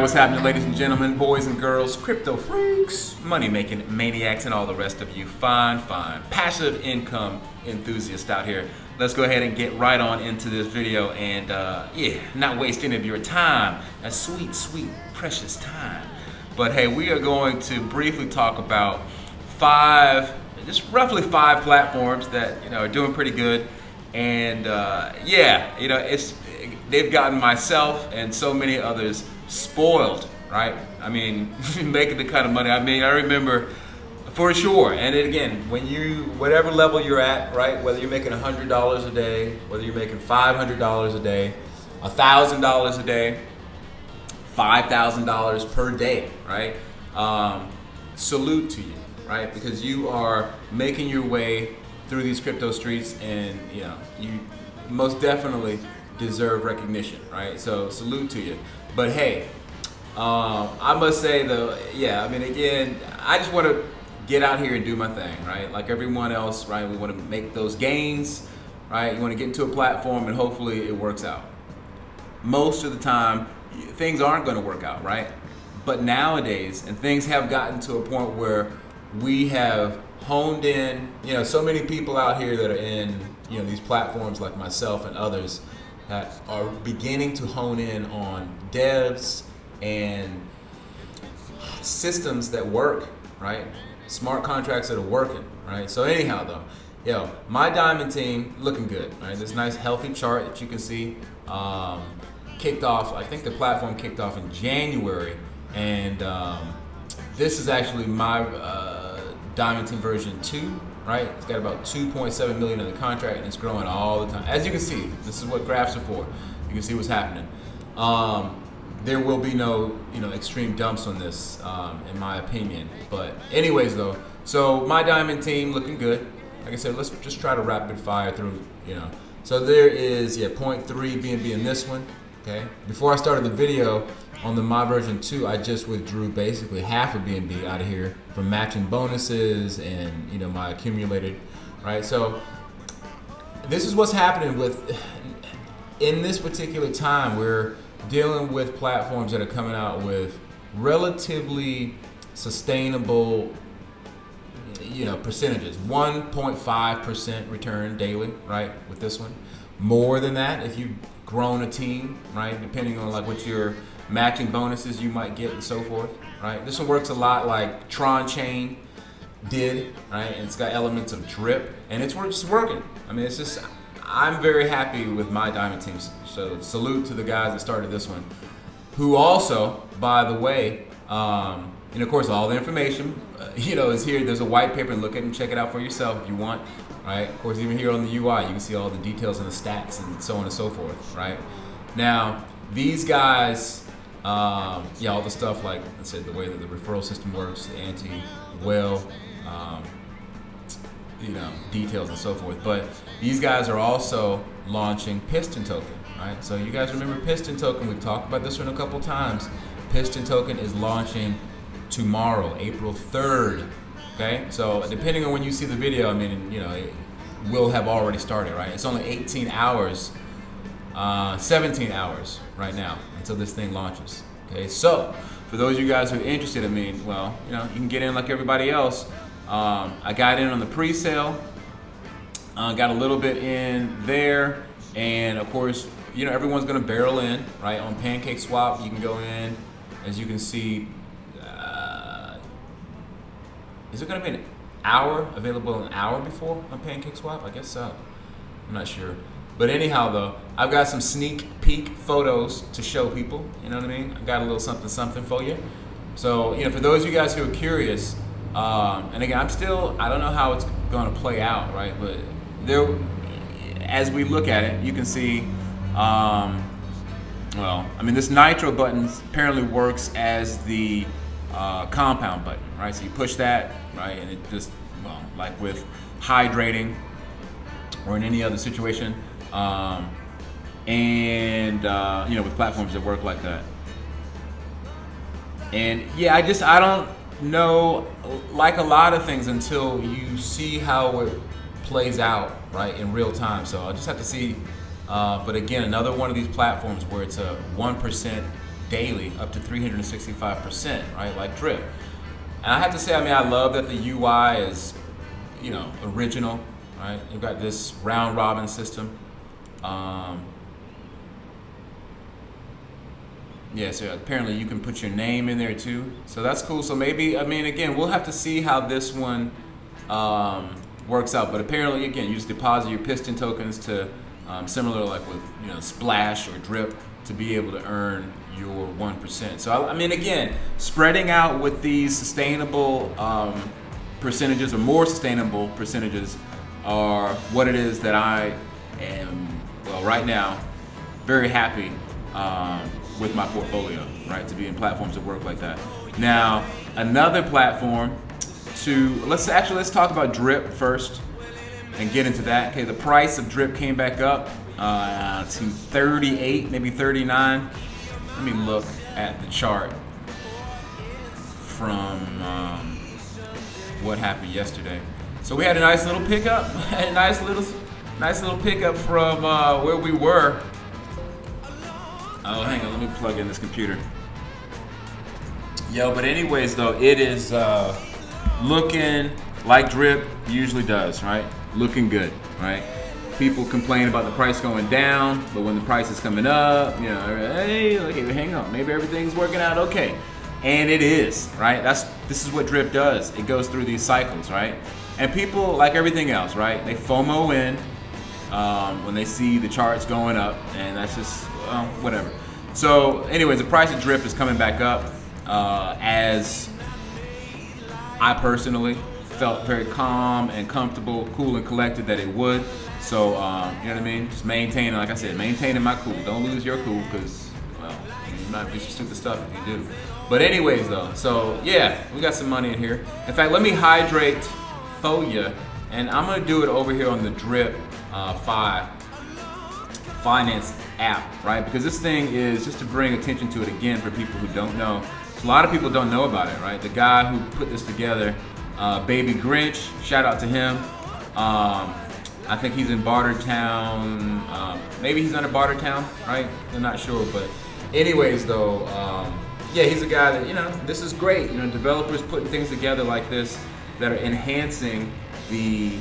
what's happening, ladies and gentlemen, boys and girls, crypto freaks, money making maniacs, and all the rest of you fine, fine, passive income enthusiasts out here. Let's go ahead and get right on into this video and, uh, yeah, not waste any of your time, a sweet, sweet, precious time. But hey, we are going to briefly talk about five, just roughly five platforms that you know are doing pretty good, and uh, yeah, you know, it's they've gotten myself and so many others spoiled, right? I mean, making the kind of money. I mean, I remember for sure. And again, when you, whatever level you're at, right? Whether you're making $100 a day, whether you're making $500 a day, $1,000 a day, $5,000 per day, right? Um, salute to you, right? Because you are making your way through these crypto streets and, you know, you most definitely deserve recognition, right? So salute to you. But hey, um, I must say though, yeah, I mean, again, I just want to get out here and do my thing, right? Like everyone else, right? We want to make those gains, right? You want to get into a platform and hopefully it works out. Most of the time, things aren't going to work out, right? But nowadays, and things have gotten to a point where we have honed in, you know, so many people out here that are in, you know, these platforms like myself and others that are beginning to hone in on devs and systems that work, right? Smart contracts that are working, right? So anyhow, though, yo, my diamond team looking good, right? This nice healthy chart that you can see um, kicked off. I think the platform kicked off in January, and um, this is actually my uh, diamond team version two right? It's got about 2.7 million in the contract and it's growing all the time. As you can see, this is what graphs are for. You can see what's happening. Um, there will be no, you know, extreme dumps on this, um, in my opinion. But anyways, though, so my diamond team looking good. Like I said, let's just try to rapid fire through, you know. So there is, yeah, 0.3 BNB in this one, okay? Before I started the video, on the My version 2, I just withdrew basically half of BNB out of here from matching bonuses and you know my accumulated, right? So this is what's happening with in this particular time we're dealing with platforms that are coming out with relatively sustainable you know percentages 1.5% return daily right with this one more than that if you've grown a team right depending on like what your matching bonuses you might get and so forth, right? This one works a lot like Tron Chain did, right? And it's got elements of drip, and it's just working. I mean, it's just, I'm very happy with my diamond teams. So salute to the guys that started this one, who also, by the way, um, and of course, all the information, uh, you know, is here. There's a white paper, and look at it and check it out for yourself if you want, right? Of course, even here on the UI, you can see all the details and the stats and so on and so forth, right? Now, these guys um, yeah, all the stuff like I said, the way that the referral system works, the anti well, um, you know, details and so forth. But these guys are also launching Piston Token, right? So you guys remember Piston Token? We've talked about this one a couple times. Piston Token is launching tomorrow, April 3rd. Okay, so depending on when you see the video, I mean, you know, it will have already started, right? It's only 18 hours uh, 17 hours right now until this thing launches. Okay, so for those of you guys who are interested, I mean, well, you know, you can get in like everybody else. Um, I got in on the pre-sale, uh, got a little bit in there, and of course, you know, everyone's gonna barrel in, right? On Pancake Swap, you can go in, as you can see. Is it gonna be an hour available an hour before on Pancake Swap? I guess so. I'm not sure. But anyhow, though, I've got some sneak peek photos to show people. You know what I mean? I got a little something, something for you. So, you know, for those of you guys who are curious, um, and again, I'm still, I don't know how it's going to play out, right? But there, as we look at it, you can see, um, well, I mean, this nitro button apparently works as the uh, compound button, right? So you push that, right, and it just, well, like with hydrating or in any other situation, um, and uh, you know with platforms that work like that. And yeah, I just I don't know like a lot of things until you see how it plays out right in real time. So I'll just have to see. Uh, but again, another one of these platforms where it's a one percent daily up to 365%, right? Like drip. And I have to say, I mean, I love that the UI is, you know, original, right? You've got this round robin system. Um, yeah, so apparently you can put your name in there too. So that's cool. So maybe, I mean, again, we'll have to see how this one um, works out. But apparently, again, you just deposit your piston tokens to um, similar like with you know splash or drip to be able to earn your 1%. So I, mean, again, spreading out with these sustainable um, percentages or more sustainable percentages are what it is that I am, well, right now, very happy um, with my portfolio, right? To be in platforms that work like that. Now, another platform to, let's actually, let's talk about Drip first and get into that. Okay, the price of Drip came back up uh, to 38, maybe 39. Let me look at the chart from um, what happened yesterday. So we had a nice little pickup, a nice little, nice little pickup from uh, where we were. Oh, hang on, let me plug in this computer. Yo, but anyways though, it is uh, looking like drip usually does, right? Looking good, right? People complain about the price going down, but when the price is coming up, you know, hey, okay, hang on, maybe everything's working out okay. And it is, right? That's this is what drip does. It goes through these cycles, right? And people, like everything else, right? They FOMO in um, when they see the charts going up, and that's just whatever. So, anyways, the price of drip is coming back up uh, as I personally felt very calm and comfortable, cool and collected that it would. So, um, you know what I mean? Just maintaining, like I said, maintaining my cool. Don't lose your cool because, well, you might do some stupid stuff if you do. But anyways, though, so yeah, we got some money in here. In fact, let me hydrate you, and I'm gonna do it over here on the Drip uh, Fi Finance app, right? Because this thing is just to bring attention to it again for people who don't know. A lot of people don't know about it, right? The guy who put this together, uh, Baby Grinch, shout out to him. Um, I think he's in Bartertown. Um, maybe he's under Bartertown, right? I'm not sure, but anyways, though, um, yeah, he's a guy that you know. This is great. You know, developers putting things together like this that are enhancing the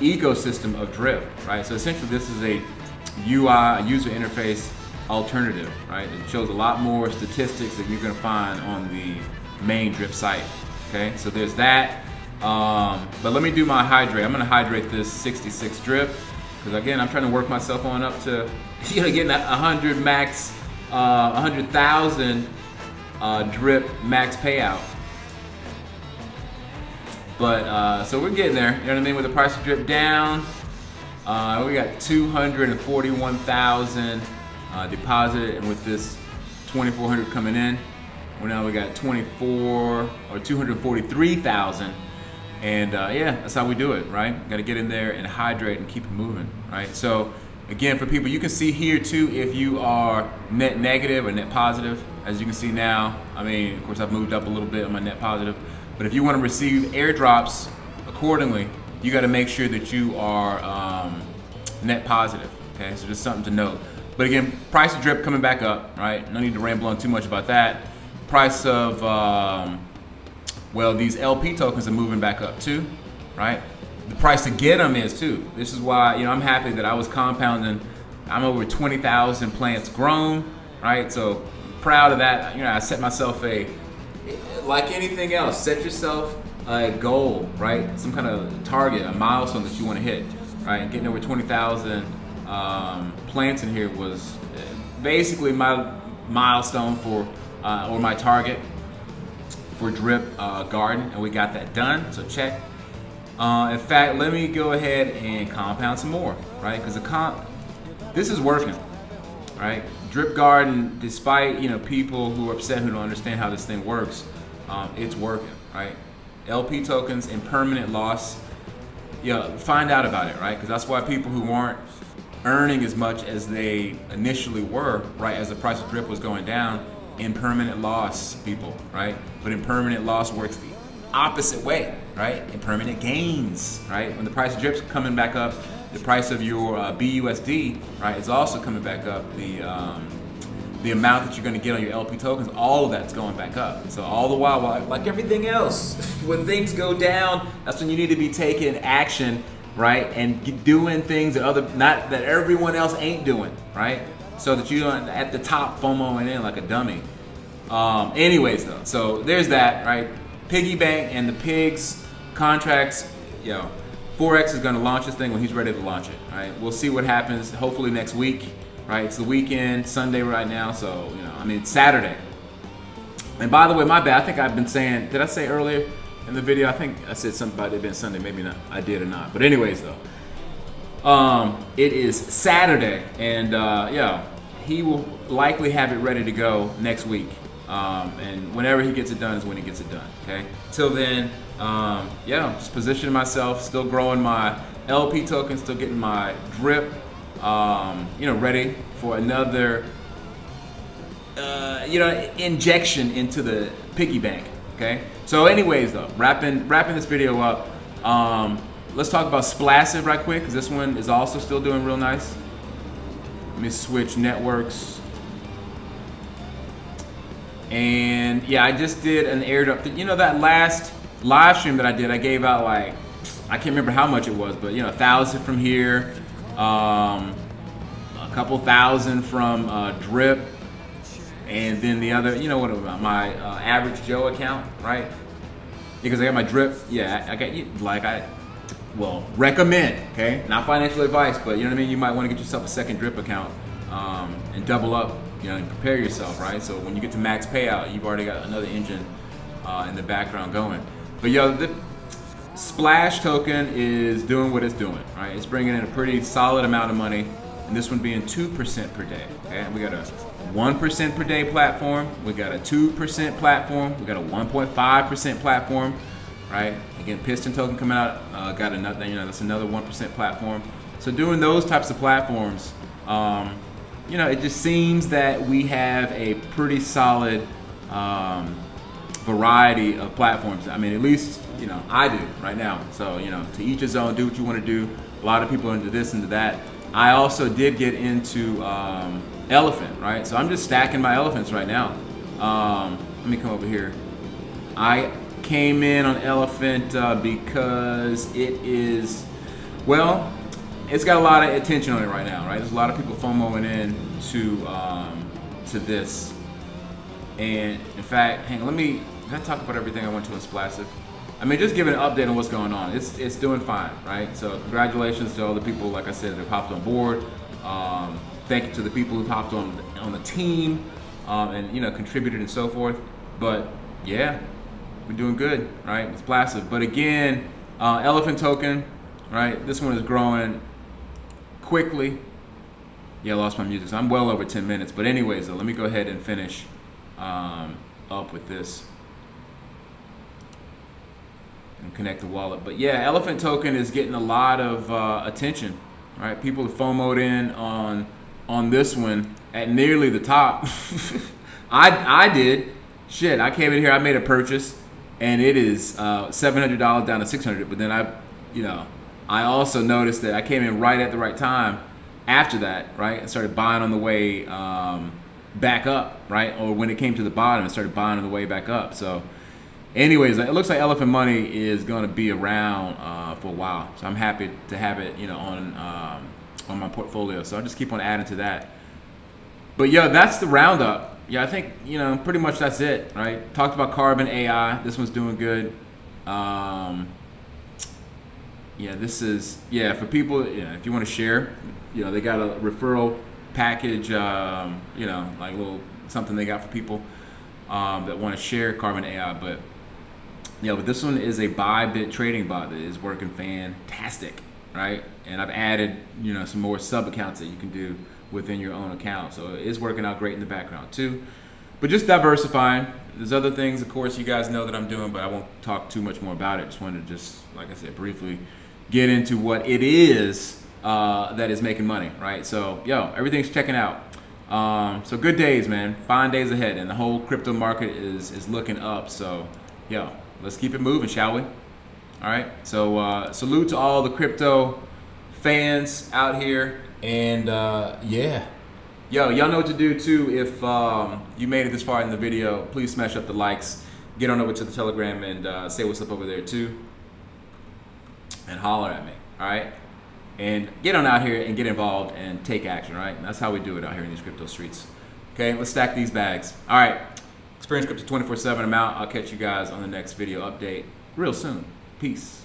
ecosystem of Drip, right? So essentially, this is a UI, user interface alternative, right? It shows a lot more statistics that you're gonna find on the main Drip site. Okay, so there's that. Um, but let me do my hydrate. I'm gonna hydrate this 66 drip because again, I'm trying to work myself on up to you know getting that 100 max, uh, 100,000 uh, drip max payout. But uh, so we're getting there. You know what I mean? With the price of drip down, uh, we got 241,000 uh, deposited, and with this 2,400 coming in, well now we got 24 or 243,000 and uh, yeah, that's how we do it, right? Got to get in there and hydrate and keep it moving, right? So again, for people, you can see here too if you are net negative or net positive. As you can see now, I mean, of course, I've moved up a little bit on my net positive, but if you want to receive airdrops accordingly, you got to make sure that you are um, net positive. Okay, so just something to note. But again, price of drip coming back up, right? No need to ramble on too much about that. Price of um, well, these LP tokens are moving back up too, right? The price to get them is too. This is why, you know, I'm happy that I was compounding. I'm over 20,000 plants grown, right? So proud of that. You know, I set myself a, like anything else, set yourself a goal, right? Some kind of target, a milestone that you want to hit, right? Getting over 20,000 um, plants in here was basically my milestone for, uh, or my target for Drip uh, Garden, and we got that done. So check. Uh, in fact, let me go ahead and compound some more, right? Because the comp, this is working, right? Drip Garden, despite you know people who are upset who don't understand how this thing works, um, it's working, right? LP tokens and permanent loss. Yeah, find out about it, right? Because that's why people who aren't earning as much as they initially were, right, as the price of drip was going down, impermanent loss, people, right? But impermanent loss works the opposite way, right? Impermanent gains, right? When the price of drip's coming back up, the price of your uh, BUSD, right, is also coming back up. The um, the amount that you're going to get on your LP tokens, all of that's going back up. So all the while, like everything else, when things go down, that's when you need to be taking action, right, and doing things that other not that everyone else ain't doing, right, so that you aren't at the top FOMOing in like a dummy. Um, anyways, though, so there's that, right? Piggy bank and the pigs contracts, yo. Forex is going to launch this thing when he's ready to launch it. Right? We'll see what happens. Hopefully next week right? It's the weekend, Sunday right now, so you know, I mean it's Saturday. And by the way, my bad. I think I've been saying. Did I say earlier in the video? I think I said something about it being Sunday. Maybe not. I did or not. But anyways, though, um, it is Saturday, and uh, yeah, he will likely have it ready to go next week. Um, and whenever he gets it done is when he gets it done. Okay. Till then, um, yeah, just positioning myself, still growing my LP token, still getting my drip um, you know, ready for another, uh, you know, injection into the piggy bank. Okay. So, anyways, though, wrapping wrapping this video up. Um, let's talk about Splassive right quick because this one is also still doing real nice. Me switch networks. And yeah, I just did an aired up. You know that last live stream that I did, I gave out like I can't remember how much it was, but you know, a thousand from here, um, a couple thousand from uh, Drip, and then the other, you know what about my uh, average Joe account, right? Because I got my Drip, yeah, I got like I, well, recommend, okay, not financial advice, but you know what I mean. You might want to get yourself a second Drip account um, and double up, you know, and prepare yourself, right? So when you get to max payout, you've already got another engine uh, in the background going. But yo, the, Splash token is doing what it's doing, right? It's bringing in a pretty solid amount of money, and this one being 2% per day, okay? We got a 1% per day platform, we got a 2% platform, we got a 1.5% platform, right? Again, Piston token coming out, uh, got another, you know, that's another 1% platform. So doing those types of platforms, um, you know, it just seems that we have a pretty solid um, variety of platforms. I mean, at least you know I do right now. So you know, to each his own. Do what you want to do. A lot of people are into this into that. I also did get into um, elephant, right? So I'm just stacking my elephants right now. Um, let me come over here. I came in on elephant uh, because it is, well, it's got a lot of attention on it right now, right? There's a lot of people FOMOing in to um, to this. And in fact, hang on, let me, can I talk about everything I went to in Splassive? I mean, just give an update on what's going on. It's it's doing fine, right? So congratulations to all the people, like I said, that have hopped on board. Um, thank you to the people who've hopped on on the team um, and you know contributed and so forth. But yeah, we're doing good, right? It's Splassive. But again, uh, Elephant Token, right? This one is growing quickly. Yeah, I lost my music. So I'm well over 10 minutes. But anyways, though, let me go ahead and finish um, up with this and connect the wallet. But yeah, Elephant Token is getting a lot of uh, attention. Right, people have FOMOed in on on this one at nearly the top. I I did. Shit, I came in here. I made a purchase, and it is uh, seven hundred dollars down to six hundred. But then I, you know, I also noticed that I came in right at the right time. After that, right, and started buying on the way um, back up, right, or when it came to the bottom, and started buying on the way back up. So anyways, it looks like Elephant Money is going to be around uh, for a while. So I'm happy to have it, you know, on um, on my portfolio. So I'll just keep on adding to that. But yeah, that's the roundup. Yeah, I think you know pretty much that's it, right? Talked about Karbon AI. This one's doing good. Um, yeah, this is yeah for people. Yeah, if you want to share, you know, they got a referral package. Um, you know, like a little something they got for people um, that want to share Karbon AI, but yeah, but this one is a Bybit trading bot that is working fantastic, right? And I've added, you know, some more sub accounts that you can do within your own account. So it's working out great in the background too. But just diversifying. There's other things, of course, you guys know that I'm doing, but I won't talk too much more about it. Just wanted to just, like I said, briefly get into what it is uh, that is making money, right? So, yo, everything's checking out. Um, so good days, man. Fine days ahead, and the whole crypto market is is looking up. So, yo, let's keep it moving, shall we? All right. So uh, salute to all the crypto fans out here, and uh, yeah, yo, y'all know what to do too. If um, you made it this far in the video, please smash up the likes. Get on over to the Telegram and uh, say what's up over there too. And holler at me, all right? And get on out here and get involved and take action, right? And that's how we do it out here in these crypto streets. Okay, let's stack these bags. All right, Experience Crypto 24 7. I'm out. I'll catch you guys on the next video update real soon. Peace.